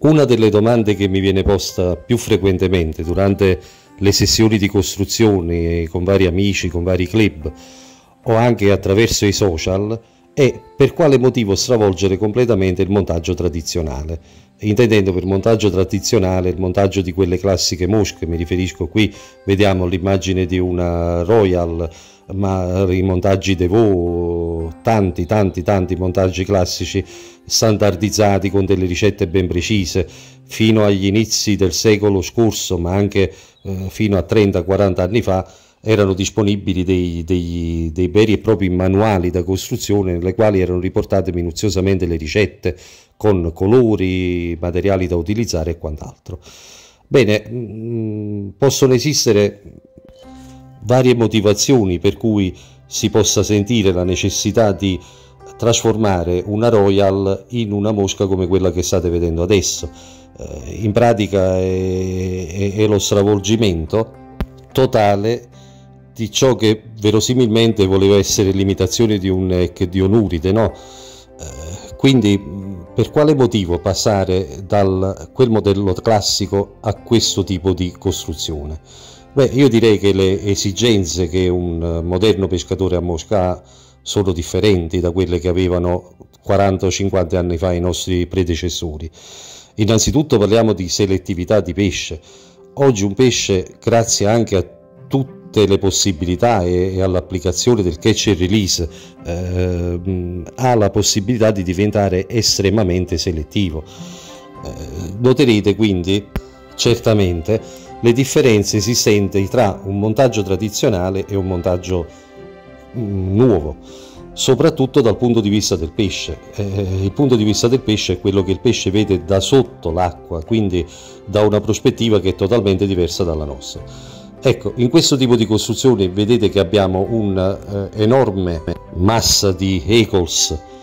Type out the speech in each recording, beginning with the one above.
Una delle domande che mi viene posta più frequentemente durante le sessioni di costruzione con vari amici, con vari club o anche attraverso i social è per quale motivo stravolgere completamente il montaggio tradizionale. Intendendo per montaggio tradizionale il montaggio di quelle classiche mosche, mi riferisco qui, vediamo l'immagine di una Royal, ma i montaggi Devo, tanti, tanti, tanti montaggi classici standardizzati con delle ricette ben precise, fino agli inizi del secolo scorso, ma anche eh, fino a 30-40 anni fa, erano disponibili dei, dei, dei, veri e propri manuali da costruzione nelle quali erano riportate minuziosamente le ricette con colori, materiali da utilizzare e quant'altro. Bene, mh, mm, possono esistere varie motivazioni per cui si possa sentire la necessità di trasformare una Royal in una mosca come quella che state vedendo adesso. Eh, in pratica è, è, lo stravolgimento totale di ciò che verosimilmente voleva essere l'imitazione di un ec di onuride, no? Eh, quindi per quale motivo passare da quel modello classico a questo tipo di costruzione? Beh, io direi che le esigenze che un moderno pescatore a Mosca ha sono differenti da quelle che avevano 40 o 50 anni fa i nostri predecessori. Innanzitutto parliamo di selettività di pesce. Oggi un pesce, grazie anche a tutte le possibilità e, e all'applicazione del catch and release eh, ha la possibilità di diventare estremamente selettivo. Eh, noterete quindi certamente le differenze esistenti tra un montaggio tradizionale e un montaggio mm, nuovo soprattutto dal punto di vista del pesce. Eh, il punto di vista del pesce è quello che il pesce vede da sotto l'acqua, quindi da una prospettiva che è totalmente diversa dalla nostra. Ecco, in questo tipo di costruzione vedete che abbiamo un'enorme eh, massa di Eccles eh,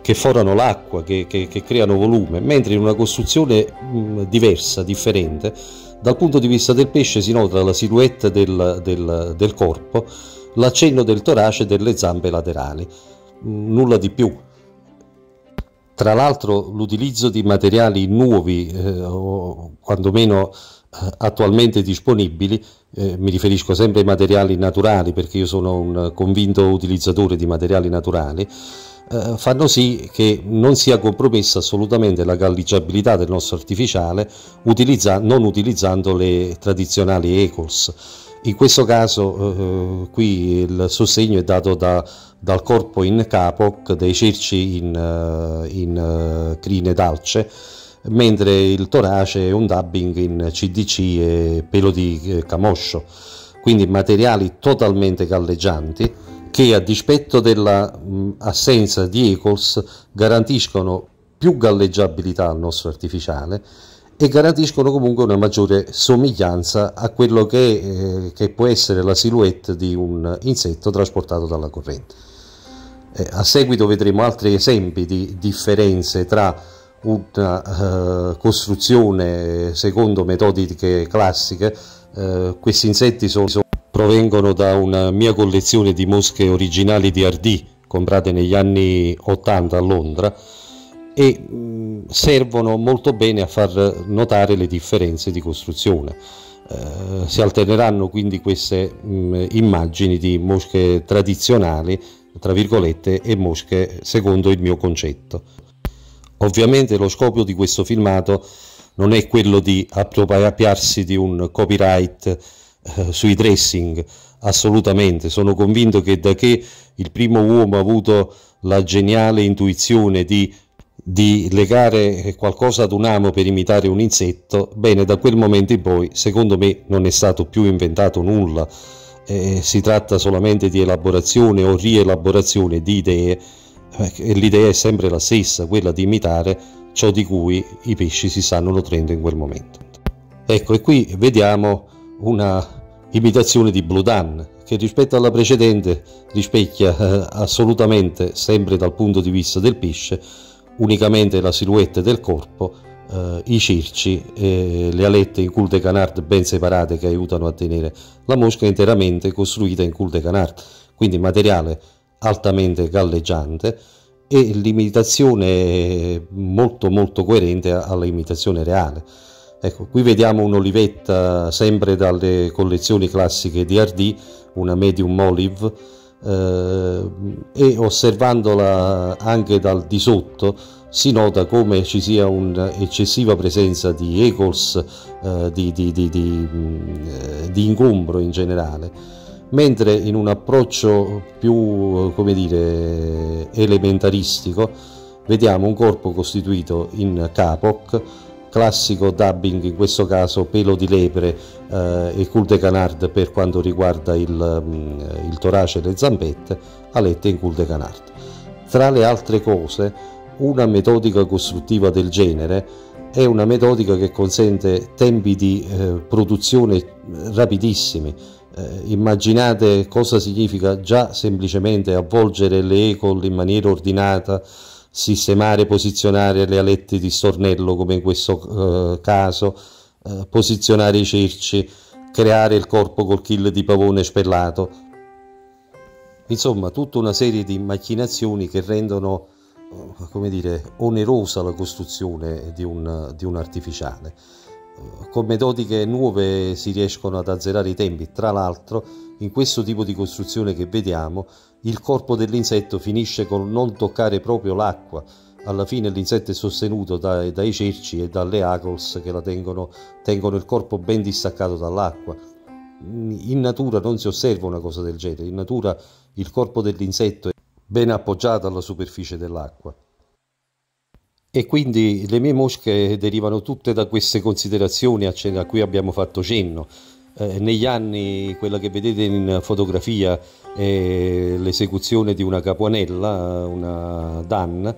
che forano l'acqua, che, che, che, creano volume, mentre in una costruzione mh, mm, diversa, differente, dal punto di vista del pesce si nota la silhouette del, del, del corpo, l'accenno del torace e delle zampe laterali, mm, nulla di più. Tra l'altro l'utilizzo di materiali nuovi, eh, o quantomeno eh, attualmente disponibili, eh, mi riferisco sempre ai materiali naturali perché io sono un convinto utilizzatore di materiali naturali, eh, fanno sì che non sia compromessa assolutamente la galleggiabilità del nostro artificiale utilizza, non utilizzando le tradizionali ECOLS. In questo caso eh, qui il sostegno è dato da, dal corpo in capoc dei cerci in, uh, in uh, crine d'alce mentre il torace è un dubbing in CDC e pelo di eh, camoscio, quindi materiali totalmente galleggianti che a dispetto dell'assenza di ECOLS garantiscono più galleggiabilità al nostro artificiale e garantiscono comunque una maggiore somiglianza a quello che, eh, che può essere la silhouette di un insetto trasportato dalla corrente. Eh, a seguito vedremo altri esempi di differenze tra una uh, costruzione secondo metodiche classiche. Uh, questi insetti sono, provengono da una mia collezione di mosche originali di RD comprate negli anni 80 a Londra e mh, servono molto bene a far notare le differenze di costruzione. Uh, si alterneranno quindi queste mh, mm, immagini di mosche tradizionali, tra virgolette, e mosche secondo il mio concetto. Ovviamente lo scopo di questo filmato non è quello di appropriarsi di un copyright eh, sui dressing, assolutamente. Sono convinto che da che il primo uomo ha avuto la geniale intuizione di, di legare qualcosa ad un amo per imitare un insetto, bene, da quel momento in poi, secondo me, non è stato più inventato nulla. Eh, si tratta solamente di elaborazione o rielaborazione di idee e l'idea è sempre la stessa, quella di imitare ciò di cui i pesci si stanno nutrendo in quel momento. Ecco, e qui vediamo una imitazione di Blue Dan, che rispetto alla precedente rispecchia eh, assolutamente, sempre dal punto di vista del pesce, unicamente la silhouette del corpo, eh, i cerci, eh, le alette in cul de canard ben separate che aiutano a tenere la mosca interamente costruita in cul de canard, quindi materiale altamente galleggiante e l'imitazione molto molto coerente all'imitazione reale. Ecco, qui vediamo un'olivetta sempre dalle collezioni classiche di RD, una medium olive, eh, e osservandola anche dal di sotto si nota come ci sia un'eccessiva presenza di echols, eh, di, di, di, di, ingombro in generale, mentre in un approccio più, come dire, elementaristico vediamo un corpo costituito in capoc, classico dubbing, in questo caso pelo di lepre eh, e cul de canard per quanto riguarda il, mm, il torace e le zampette, alette in cul de canard. Tra le altre cose, una metodica costruttiva del genere è una metodica che consente tempi di eh, produzione rapidissimi. Eh, immaginate cosa significa già semplicemente avvolgere le ecol in maniera ordinata, sistemare, posizionare le alette di stornello come in questo eh, caso, eh, posizionare i cerci, creare il corpo col kill di pavone spellato. Insomma, tutta una serie di macchinazioni che rendono, eh, come dire, onerosa la costruzione di un, di un artificiale. Con metodiche nuove si riescono ad azzerare i tempi, tra l'altro in questo tipo di costruzione che vediamo il corpo dell'insetto finisce col non toccare proprio l'acqua. Alla fine l'insetto è sostenuto dai, dai cerci e dalle acols che tengono, tengono il corpo ben distaccato dall'acqua. In natura non si osserva una cosa del genere, in natura il corpo dell'insetto è ben appoggiato alla superficie dell'acqua. E quindi le mie mosche derivano tutte da queste considerazioni a cui abbiamo fatto cenno eh, negli anni quella che vedete in fotografia è l'esecuzione di una capuanella, una Dan,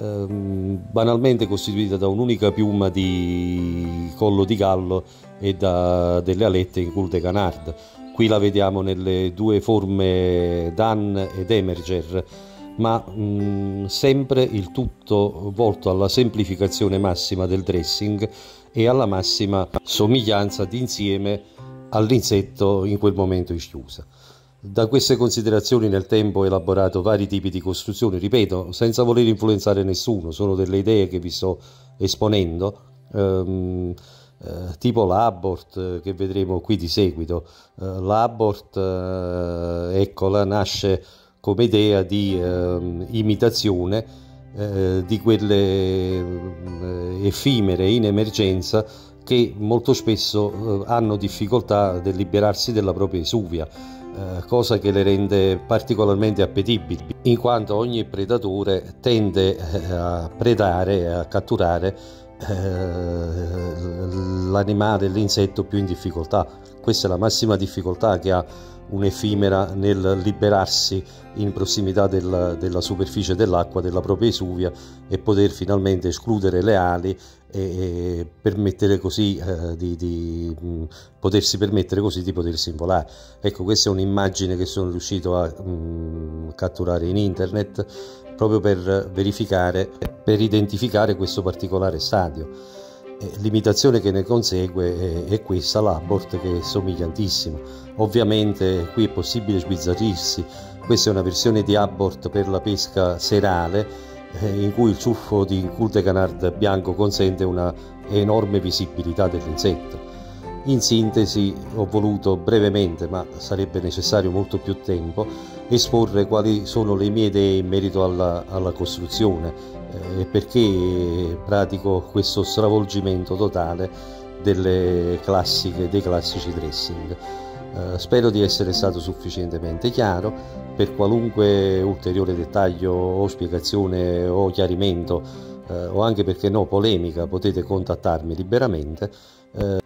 ehm, banalmente costituita da un'unica piuma di collo di gallo e da delle alette in culte canard. Qui la vediamo nelle due forme Dan ed Emerger, ma mh, sempre il tutto volto alla semplificazione massima del dressing e alla massima somiglianza d'insieme all'insetto in quel momento ischiusa. Da queste considerazioni nel tempo ho elaborato vari tipi di costruzioni, ripeto, senza voler influenzare nessuno, sono delle idee che vi sto esponendo, ehm, eh, tipo l'Abort eh, che vedremo qui di seguito. Eh, L'Abort, eh, eccola, nasce come idea di ehm, imitazione eh, di quelle eh, effimere in emergenza che molto spesso eh, hanno difficoltà nel liberarsi della propria esuvia, eh, cosa che le rende particolarmente appetibili, in quanto ogni predatore tende eh, a predare, a catturare l'animale, l'insetto più in difficoltà. Questa è la massima difficoltà che ha un'effimera nel liberarsi in prossimità del, della superficie dell'acqua della propria esuvia e poter finalmente escludere le ali e, e permettere così eh, di, di mh, potersi permettere così di potersi involare. Ecco, questa è un'immagine che sono riuscito a mh, catturare in internet proprio per verificare, per identificare questo particolare stadio. L'imitazione che ne consegue è, questa, l'abort, che è somigliantissimo. Ovviamente qui è possibile sbizzarrirsi, questa è una versione di abort per la pesca serale eh, in cui il ciuffo di culte canard bianco consente una enorme visibilità dell'insetto. In sintesi ho voluto brevemente, ma sarebbe necessario molto più tempo, esporre quali sono le mie idee in merito alla, alla costruzione e eh, perché pratico questo stravolgimento totale dei classici dressing. Eh, spero di essere stato sufficientemente chiaro, per qualunque ulteriore dettaglio o spiegazione o chiarimento eh, o anche perché no polemica potete contattarmi liberamente eh,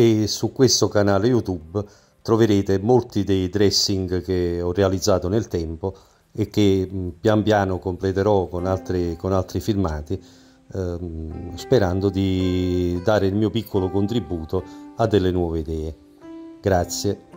e su questo canale YouTube troverete molti dei dressing che ho realizzato nel tempo e che pian piano completerò con altri, con altri filmati ehm, sperando di dare il mio piccolo contributo a delle nuove idee. Grazie.